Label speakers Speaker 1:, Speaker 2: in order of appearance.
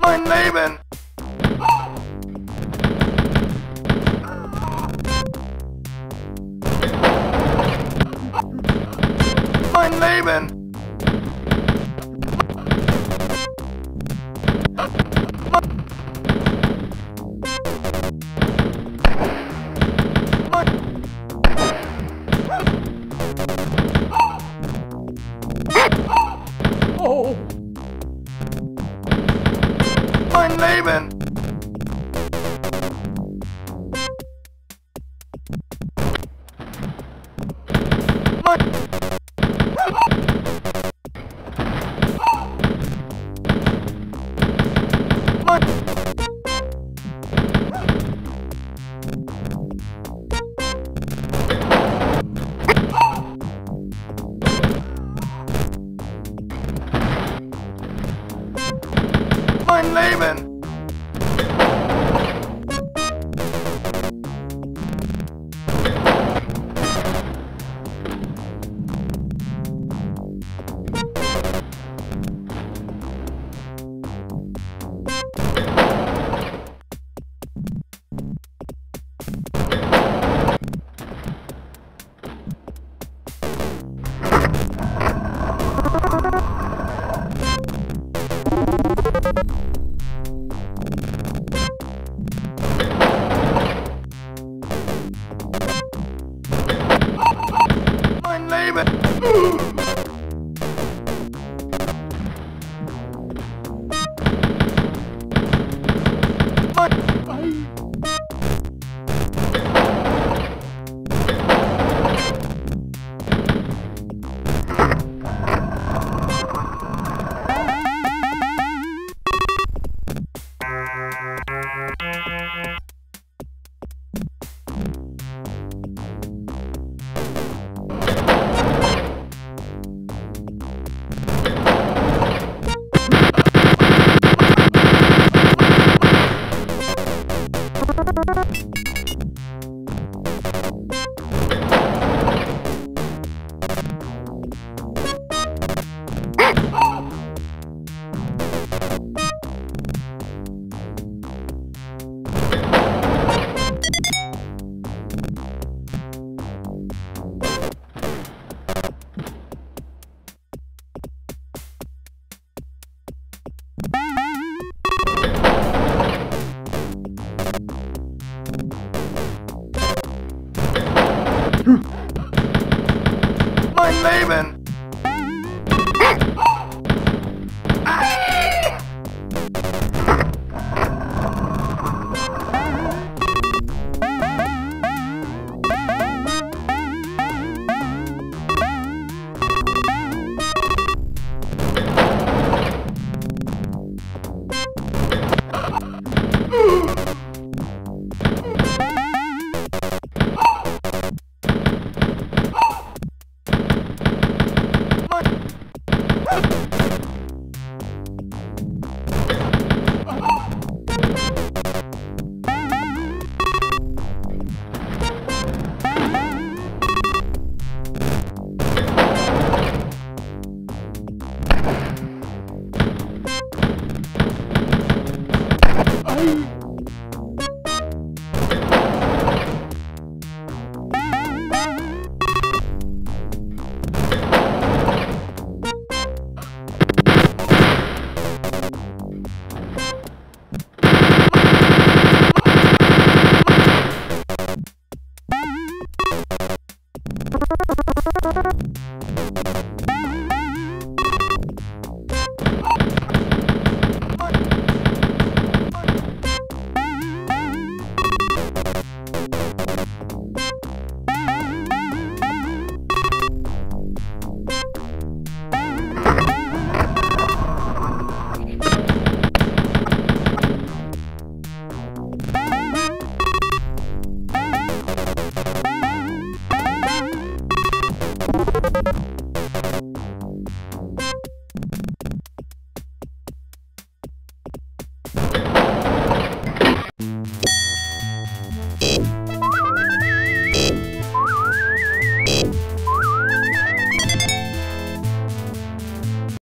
Speaker 1: Mein Leben! Mein Leben! Mein Leben! Mein Leben!